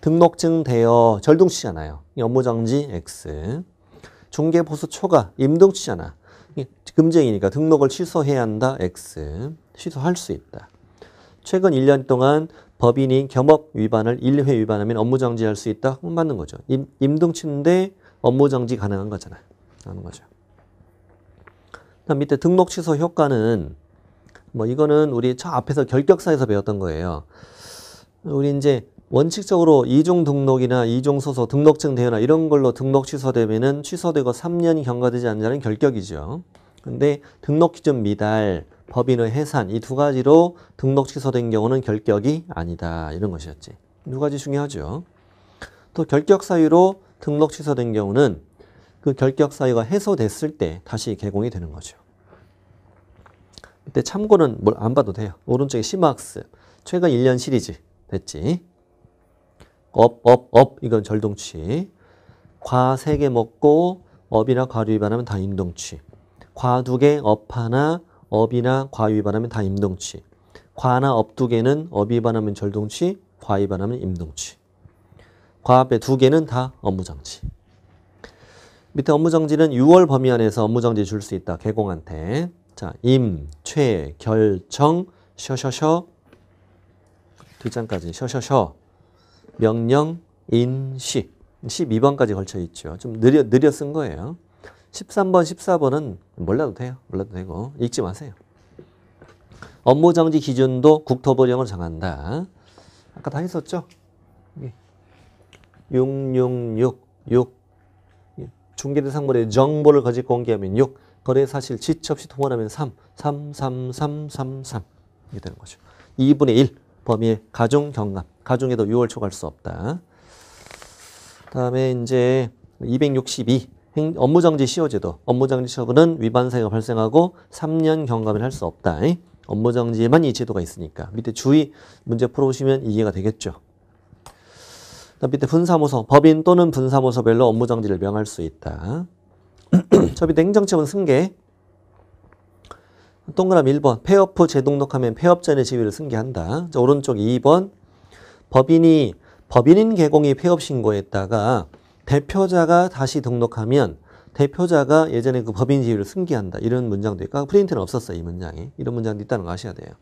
Speaker 1: 등록증 대여 절동치잖아요. 업무 정지 X. 중개 보수 초과 임등치잖아. 금쟁이니까 등록을 취소해야 한다. X. 취소할 수 있다. 최근 1년 동안 법인이 겸업 위반을 1회 위반하면 업무 정지할 수 있다. 맞는 거죠. 임, 임등치인데 업무 정지 가능한 거잖아요. 하는 거죠. 밑에 등록 취소 효과는 뭐 이거는 우리 저 앞에서 결격사에서 배웠던 거예요. 우리 이제 원칙적으로 이중 등록이나 이중 소소, 등록증 대여나 이런 걸로 등록 취소되면은 취소되고 3년이 경과되지 않는 자는 결격이죠. 근데 등록 기준 미달, 법인의 해산 이 두 가지로 등록 취소된 경우는 결격이 아니다. 이런 것이었지. 두 가지 중요하죠. 또 결격 사유로 등록 취소된 경우는 그 결격 사유가 해소됐을 때 다시 개공이 되는 거죠. 이때 참고는 뭘 안 봐도 돼요. 오른쪽에 심화학습 최근 1년 시리즈 됐지. 업, 업, 업 이건 절등취. 과세개 먹고 업이나 과류 위반하면 다 임동치. 과두 개, 업 하나, 업이나 과 위반하면 다 임동치. 과나 업두 개는 업 위반하면 절동치, 과 위반하면 임동치. 과 앞에 두 개는 다 업무정지. 밑에 업무정지는 6월 범위 안에서 업무정지 줄 수 있다. 개공한테. 자, 임, 최, 결, 정, 셔셔셔. 뒷장까지 셔셔셔. 명령, 인, 시. 12번까지 걸쳐 있죠. 좀 느려, 느려 쓴 거예요. 13번, 14번은 몰라도 돼요. 몰라도 되고. 읽지 마세요. 업무 정지 기준도 국토부령으로 정한다. 아까 다 했었죠? 666, 6. 중개대상물의 정보를 거짓 공개하면 6. 거래 사실 지체 없이 통원하면 3. 3, 3, 3, 3, 3. 이게 되는 거죠. 2분의 1. 범위의 가중 경감. 가중에도 6월 초과할 수 없다. 다음에 이제 262. 행, 업무정지 시효제도. 업무정지 처분은 위반 사유가 발생하고 3년 경감을 할 수 없다. 업무정지에만 이 제도가 있으니까. 밑에 주의 문제 풀어보시면 이해가 되겠죠. 밑에 분사무소, 법인 또는 분사무소별로 업무정지를 명할 수 있다. 저 밑에 행정처분 승계. 동그라미 1번, 폐업 후 재등록하면 폐업 전에 지위를 승계한다. 자, 오른쪽 2번, 법인이, 법인인 개공이 폐업 신고했다가 대표자가 다시 등록하면 대표자가 예전에 그 법인 지위를 승계한다. 이런 문장도 있고, 프린트는 없었어요, 이 문장이. 이런 문장도 있다는 거 아셔야 돼요.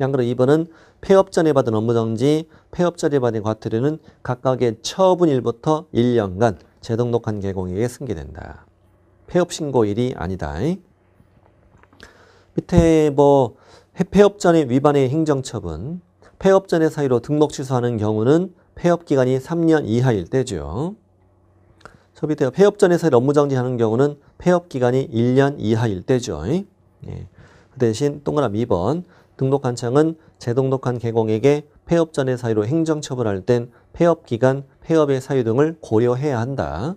Speaker 1: 양그로 2번은 폐업 전에 받은 업무정지, 폐업 전에 받은 과태료는 각각의 처분일부터 1년간 재등록한 개공에게 승계된다. 폐업 신고일이 아니다. 밑에 뭐 폐업 전에 위반의 행정처분, 폐업 전의 사유로 등록 취소하는 경우는 폐업 기간이 3년 이하일 때죠. 저 밑에 폐업 전의 사유로 업무 정지하는 경우는 폐업 기간이 1년 이하일 때죠. 예. 그 대신 동그라미 2번 등록한 창은 재등록한 개공에게 폐업 전의 사유로 행정처분할 땐 폐업 기간, 폐업의 사유 등을 고려해야 한다.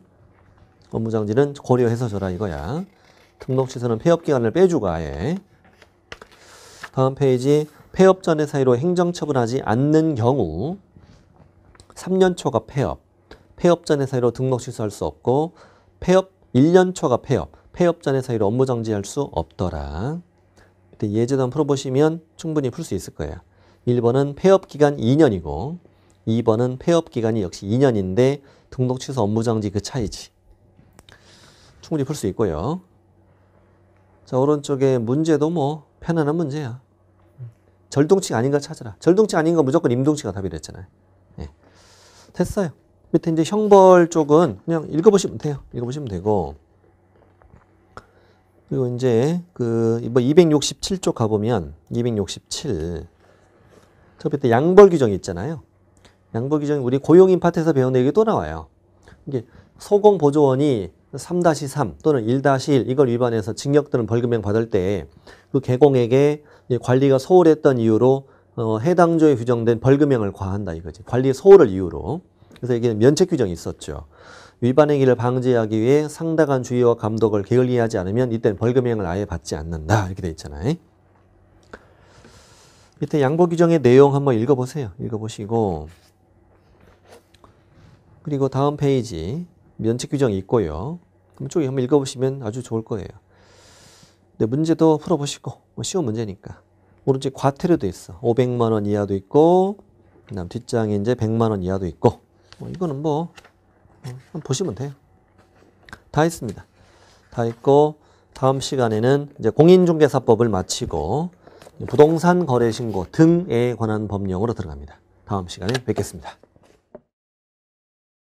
Speaker 1: 업무정지는 고려해서 줘라 이거야. 등록 취소는 폐업 기간을 빼주고 아예. 다음 페이지 폐업 전의 사유로 행정처분하지 않는 경우 3년 초과 폐업, 폐업 전의 사유로 등록 취소할 수 없고 폐업 1년 초과 폐업, 폐업 전의 사유로 업무 정지할 수 없더라. 예제도 한번 풀어보시면 충분히 풀 수 있을 거예요. 1번은 폐업 기간 2년이고 2번은 폐업 기간이 역시 2년인데 등록 취소 업무 정지 그 차이지. 충분히 풀 수 있고요. 자, 오른쪽에 문제도 뭐 편안한 문제야. 절동치가 아닌 걸 찾아라. 절동치 아닌 건 무조건 임동치가 답이랬잖아요. 네. 됐어요. 밑에 이제 형벌 쪽은 그냥 읽어보시면 돼요. 읽어보시면 되고. 그리고 이제 그 뭐 267쪽 가보면 267. 저 밑에 양벌 규정이 있잖아요. 양벌 규정이 우리 고용인 파트에서 배운 내용이 또 나와요. 이게 소공 보조원이 3-3 또는 1-1 이걸 위반해서 징역 또는 벌금형 받을 때 그 개공에게 이 관리가 소홀했던 이유로 어, 해당 조에 규정된 벌금형을 과한다 이거지. 관리 소홀을 이유로. 그래서 이게 면책 규정이 있었죠. 위반 행위를 방지하기 위해 상당한 주의와 감독을 게을리 하지 않으면 이때는 벌금형을 아예 받지 않는다 이렇게 돼 있잖아요. 밑에 양보 규정의 내용 한번 읽어보세요. 읽어보시고 그리고 다음 페이지 면책 규정이 있고요. 그럼 쭉 한번 읽어보시면 아주 좋을 거예요. 네, 문제도 풀어보시고 뭐 쉬운 문제니까 오른쪽 과태료도 있어. 500만 원 이하도 있고 그다음 뒷장에 이제 100만 원 이하도 있고 뭐 이거는 뭐 어, 한번 보시면 돼요. 다 했습니다. 다 했고 다음 시간에는 이제 공인중개사법을 마치고 부동산 거래 신고 등에 관한 법령으로 들어갑니다. 다음 시간에 뵙겠습니다.